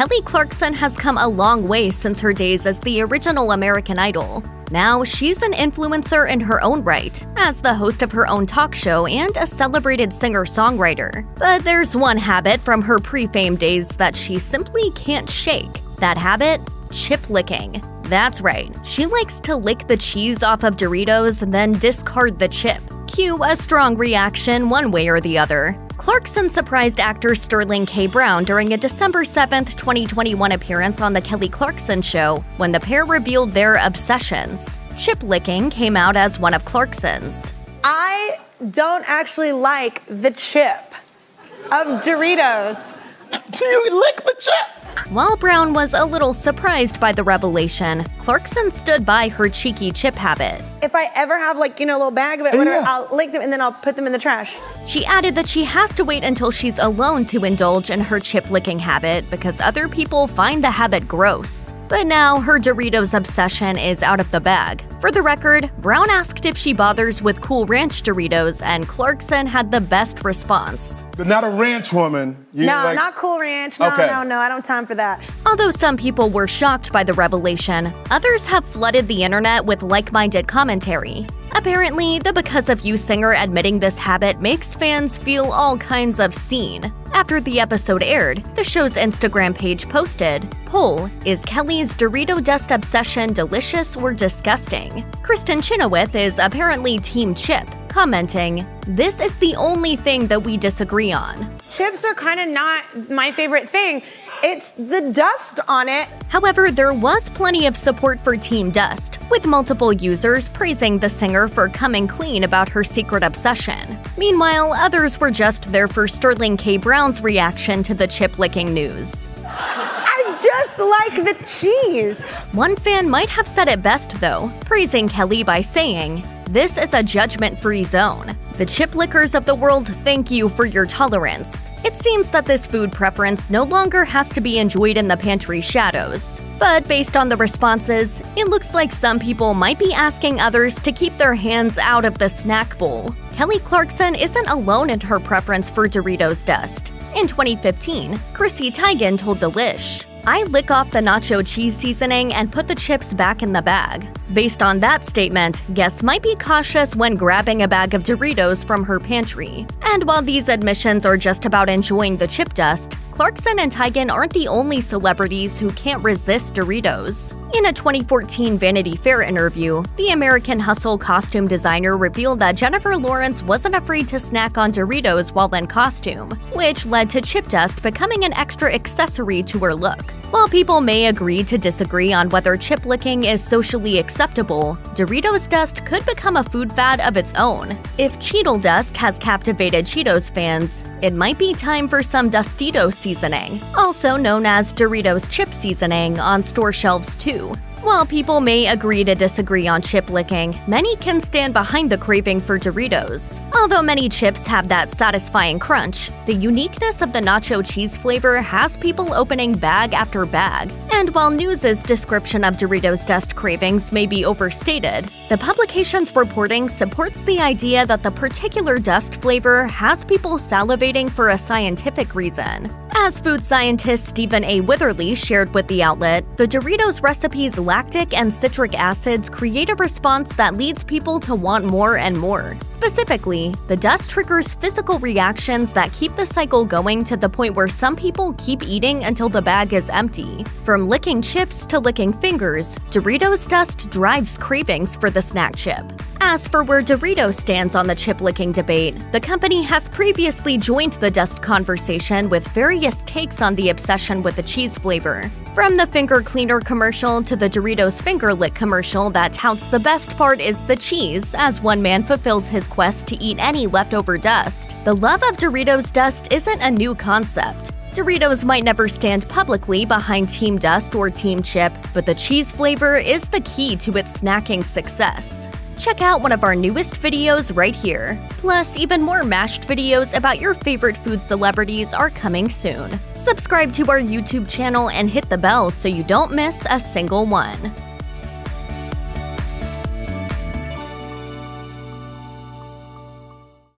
Kelly Clarkson has come a long way since her days as the original American Idol. Now, she's an influencer in her own right, as the host of her own talk show and a celebrated singer songwriter. But there's one habit from her pre fame days that she simply can't shake. That habit? Chip licking. That's right, she likes to lick the cheese off of Doritos and then discard the chip. Cue a strong reaction one way or the other. Clarkson surprised actor Sterling K. Brown during a December 7, 2021 appearance on The Kelly Clarkson Show when the pair revealed their obsessions. Chip licking came out as one of Clarkson's. I don't actually like the chip of Doritos. Do you lick the chip? While Brown was a little surprised by the revelation, Clarkson stood by her cheeky chip habit. If I ever have like, you know, a little bag of it, whatever, yeah. I'll lick them and then I'll put them in the trash. She added that she has to wait until she's alone to indulge in her chip licking habit because other people find the habit gross. But now her Doritos obsession is out of the bag. For the record, Brown asked if she bothers with Cool Ranch Doritos, and Clarkson had the best response. Not a ranch woman. You no, like... not Cool Ranch. No, okay. no, no, I don't have time for that. Although some people were shocked by the revelation, others have flooded the internet with like minded commentary. Apparently, the Because of You singer admitting this habit makes fans feel all kinds of seen. After the episode aired, the show's Instagram page posted, Poll, is Kelly's Dorito dust obsession delicious or disgusting? Kristin Chenoweth is apparently Team Chip, commenting, This is the only thing that we disagree on. Chips are kind of not my favorite thing. It's the dust on it. However, there was plenty of support for Team Dust, with multiple users praising the singer for coming clean about her secret obsession. Meanwhile, others were just there for Sterling K. Brown's reaction to the chip licking news. I just like the cheese. One fan might have said it best, though, praising Kelly by saying, This is a judgment free zone. The chip lickers of the world thank you for your tolerance. It seems that this food preference no longer has to be enjoyed in the pantry shadows. But based on the responses, it looks like some people might be asking others to keep their hands out of the snack bowl. Kelly Clarkson isn't alone in her preference for Doritos dust. In 2015, Chrissy Teigen told Delish, I lick off the nacho cheese seasoning and put the chips back in the bag. Based on that statement, guests might be cautious when grabbing a bag of Doritos from her pantry. And while these admissions are just about enjoying the chip dust, Clarkson and Teigen aren't the only celebrities who can't resist Doritos. In a 2014 Vanity Fair interview, the American Hustle costume designer revealed that Jennifer Lawrence wasn't afraid to snack on Doritos while in costume, which led to chip dust becoming an extra accessory to her look. While people may agree to disagree on whether chip licking is socially acceptable, Doritos dust could become a food fad of its own. If Cheetle dust has captivated Cheetos fans, it might be time for some Dustito seasoning, also known as Doritos chip seasoning, on store shelves too. While people may agree to disagree on chip licking, many can stand behind the craving for Doritos. Although many chips have that satisfying crunch, the uniqueness of the nacho cheese flavor has people opening bag after bag. And while News's description of Doritos dust cravings may be overstated, the publication's reporting supports the idea that the particular dust flavor has people salivating for a scientific reason. As food scientist Stephen A. Witherly shared with the outlet, the Doritos recipe's lactic and citric acids create a response that leads people to want more and more. Specifically, the dust triggers physical reactions that keep the cycle going to the point where some people keep eating until the bag is empty. From licking chips to licking fingers, Doritos dust drives cravings for the snack chip. As for where Doritos stands on the chip licking debate, the company has previously joined the dust conversation with various takes on the obsession with the cheese flavor. From the finger cleaner commercial to the Doritos finger lick commercial that touts the best part is the cheese, as one man fulfills his quest to eat any leftover dust. The love of Doritos dust isn't a new concept. Doritos might never stand publicly behind Team Dust or Team Chip, but the cheese flavor is the key to its snacking success check out one of our newest videos right here. Plus, even more mashed videos about your favorite food celebrities are coming soon. Subscribe to our YouTube channel and hit the bell so you don't miss a single one.